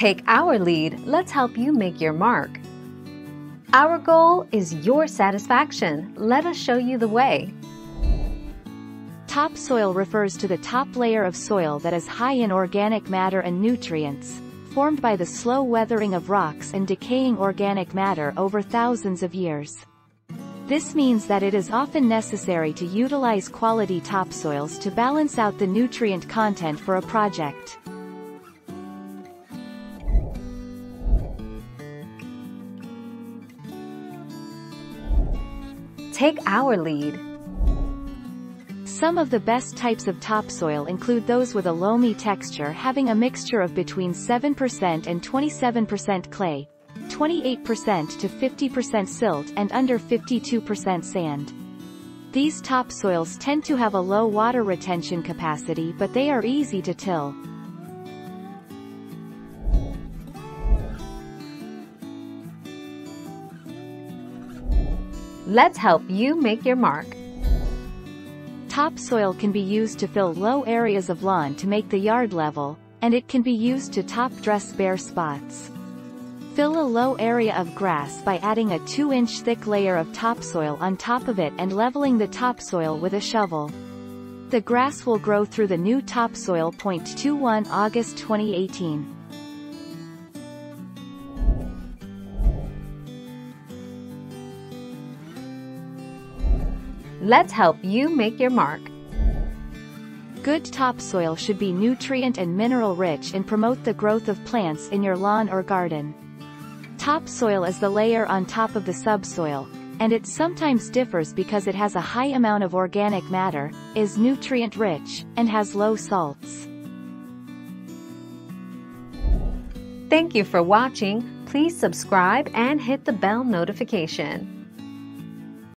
Take our lead, let's help you make your mark. Our goal is your satisfaction. Let us show you the way. Topsoil refers to the top layer of soil that is high in organic matter and nutrients, formed by the slow weathering of rocks and decaying organic matter over thousands of years. This means that it is often necessary to utilize quality topsoils to balance out the nutrient content for a project. Take our lead. Some of the best types of topsoil include those with a loamy texture having a mixture of between 7% and 27% clay, 28% to 50% silt and under 52% sand. These topsoils tend to have a low water retention capacity but they are easy to till. Let's help you make your mark. Topsoil can be used to fill low areas of lawn to make the yard level, and it can be used to top dress bare spots. Fill a low area of grass by adding a 2-inch thick layer of topsoil on top of it and leveling the topsoil with a shovel. The grass will grow through the new topsoil. 21 August 2018. Let's help you make your mark. Good topsoil should be nutrient and mineral rich and promote the growth of plants in your lawn or garden. Topsoil is the layer on top of the subsoil, and it sometimes differs because it has a high amount of organic matter, is nutrient rich, and has low salts. Thank you for watching. Please subscribe and hit the bell notification.